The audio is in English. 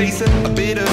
facing a bit of